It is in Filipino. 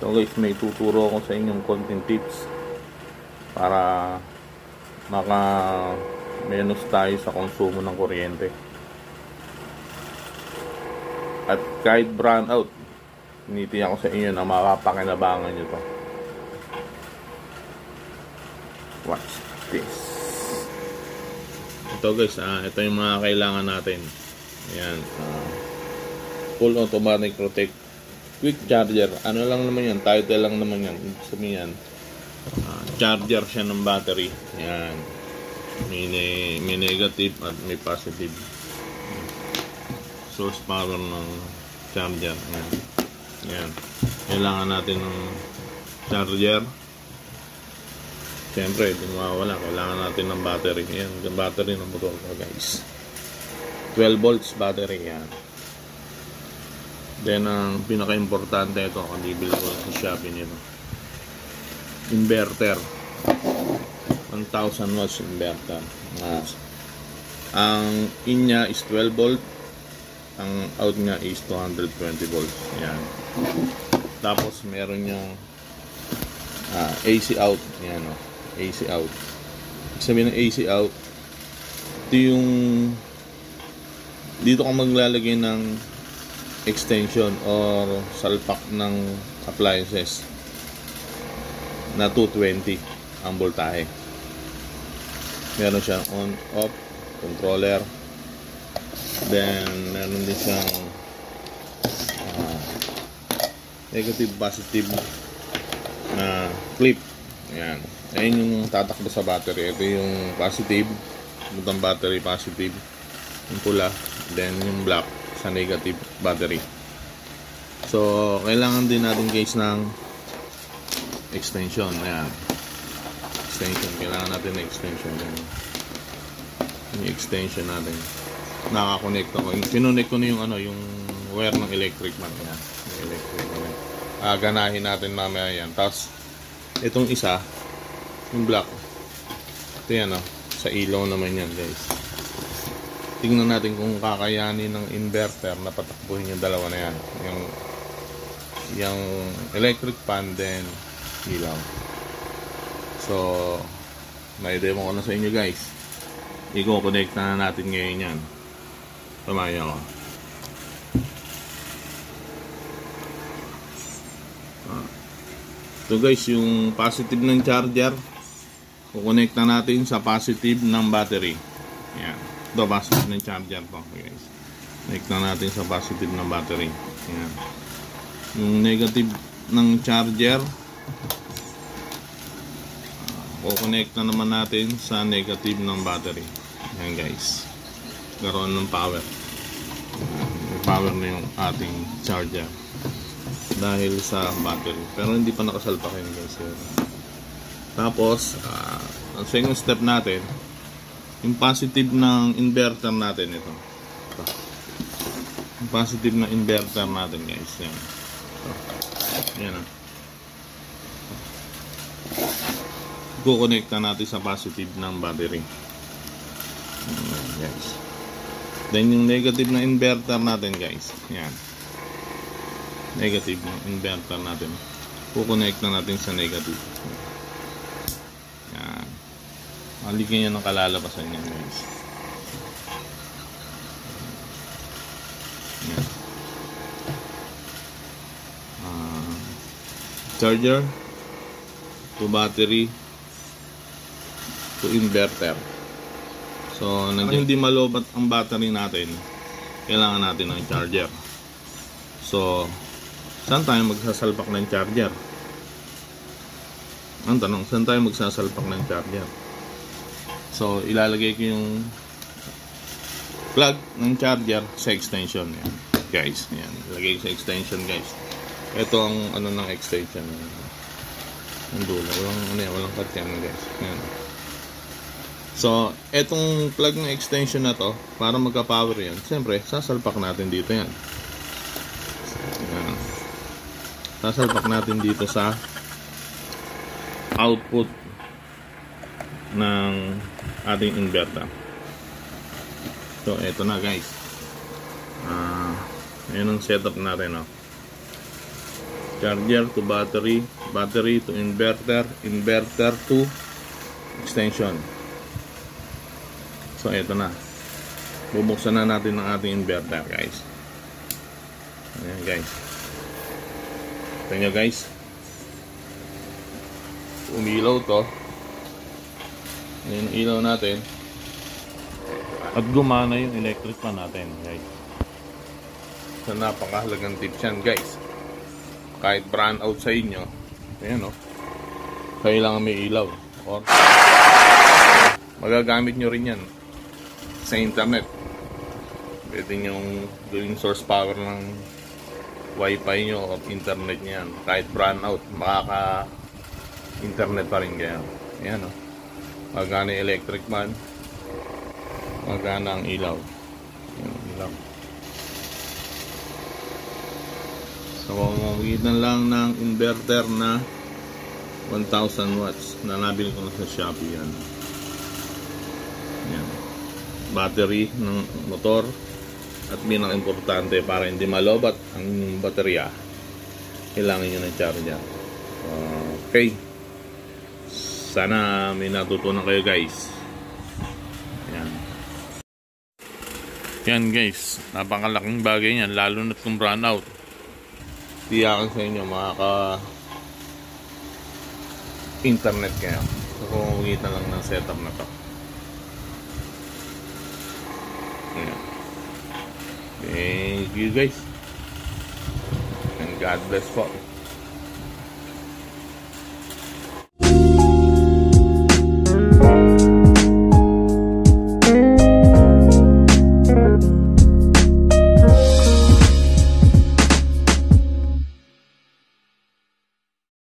So guys, may tuturo ako sa inyong konting tips para maka menos tayo sa konsumo ng kuryente. At kahit brown out, niti ako sa inyo na makapakinabangan nyo to. Watch this. Ito guys, ah, ito yung mga kailangan natin. Ayan. ah, full automatic protect quick charger. Ano lang naman yan? Title lang naman yan. Ibig sabihin yan. ah, charger siya ng battery. Ayan. May, ne- may negative at may positive. Source power ng charger. Ayan. Ayan. Kailangan natin ng charger. Siyempre, hindi mawawala. Kailangan natin ng battery. Ayan, yung battery ng motor ko, guys. 12 volts battery. Yan. Then, ang pinaka-importante ito, kung bibili ko sa Shopee nito. Inverter. 1,000 watts inverter. Ah. Ang in niya is 12 volt. Ang out niya is 220 volts. Yan. Tapos, meron yung ah, AC out. Yan, oh. AC out. Sabihin ng AC out, ito yung dito ka maglalagay ng extension or salpak ng appliances na 220 ang voltahe. Meron siyang on, off, controller. Then, meron din siyang ah, negative, positive na clip. Ayan. Ayan yung tatakbo sa battery. Ito yung positive. Butang battery positive. Yung pula. Then yung black sa negative battery. So, kailangan din natin guys ng extension. Ayan. Extension. Kailangan natin ng extension. Ayan. Yung extension natin. Nakakonect ako. Kinonect ko na yung ano, yung wire ng electric man. Ayan. Electric man. Ah, ganahin natin mamaya yan. Tapos, itong isa, yung black. Ito yan, oh. Sa ilaw naman yan, guys. Tingnan natin kung kakayanin ng inverter na patakbuhin yung dalawa na yan. Yung, yung electric fan, then ilaw. So, may demo ko na sa inyo, guys. I-connect na natin ngayon yan. Tumaya ko. Ito guys, yung positive ng charger, kukonekta natin sa positive ng battery. Yan. Ito, positive ng charger to guys. Connect na natin sa positive ng battery. Yan. Yung negative ng charger, kukonekta naman natin sa negative ng battery. Yan guys. Karoon ng power. May power na yung ating charger dahil sa battery. Pero hindi pa nakasalpak yun guys. Tapos, ah, ang second step natin, yung positive ng inverter natin ito. ito. Yung positive na inverter natin guys. Yan. Ito. Yan ah. Kukonekta natin sa positive ng battery. Yan guys. Then yung negative na inverter natin guys. Yan negative ng inverter natin kukonect na natin sa negative maligyan yan ng kalalabasan yan guys. Yan. Ah, charger to battery to inverter. So nandiyan hindi malobat ang battery natin. Kailangan natin ng charger. So Saan tayo magsasalpak ng charger? Ang tanong, saan tayo magsasalpak ng charger? So, ilalagay ko yung plug ng charger sa extension. Yan. Guys, yan. Ilagay ko sa extension, guys. Ito ang ano ng extension. Ang dulo. Walang, ano yan, walang cut yan, guys. Yan. So, etong plug ng extension na to, para magka-power yan, siyempre, sasalpak natin dito yan. Yan sasalpak natin dito sa output ng ating inverter so eto na guys ah, uh, yun ang setup natin oh. charger to battery, battery to inverter, inverter to extension. So, ito na. Bubuksan na natin ang ating inverter, guys. Ayan, guys. Ito nyo, guys. Umilaw to. Ayan, ang ilaw natin. At gumana yung electric fan natin, guys. So, napakahalagang tips yan, guys. Kahit brand out sa inyo, ayan, oh. Kailangan may ilaw. Or, magagamit nyo rin yan sa internet. Pwede nyo gawing source power ng wifi nyo o internet nyo yan. Kahit brand out, makaka internet pa rin kayo. Ayan, oh. Magana yung electric man, magana ang ilaw. Ang ilaw. So, pamamagitan lang ng inverter na 1,000 watts na nabili ko na sa Shopee yan. Yan. Battery ng motor at pinaka-importante para hindi malobat ang baterya kailangan nyo ng charger. Okay. Sana may natutunan kayo guys. Yan. Yan guys. Napakalaking bagay yan lalo na kung run out. Tiyakan sa inyo makaka internet kayo. So, kumamagita lang ng setup na to. Ayan. Thank you guys. And God bless po.